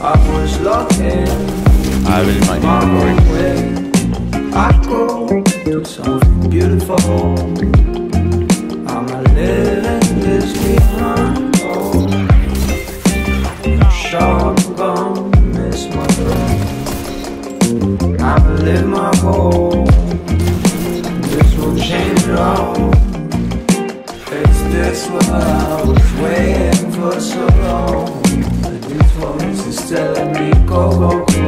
I was locked I will my way. I grow to something beautiful. I'ma live this behind. Oh, sure miss my live my home. Is this what I was waiting for so long? These voices telling me go, go, go.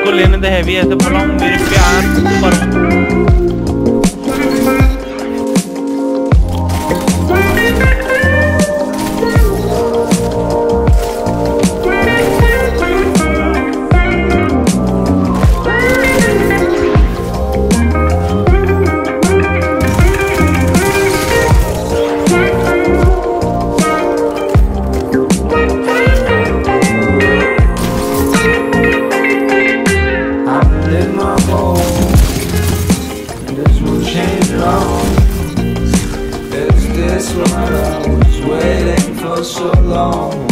मेरे को लेने दे heavy ऐसे बोला हूँ मेरे प्यार पर so long?